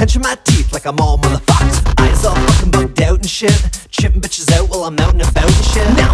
Clenching my teeth like I'm all motherfucked. Eyes all fucking bugged out and shit. Chipping bitches out while I'm out and about and shit. Now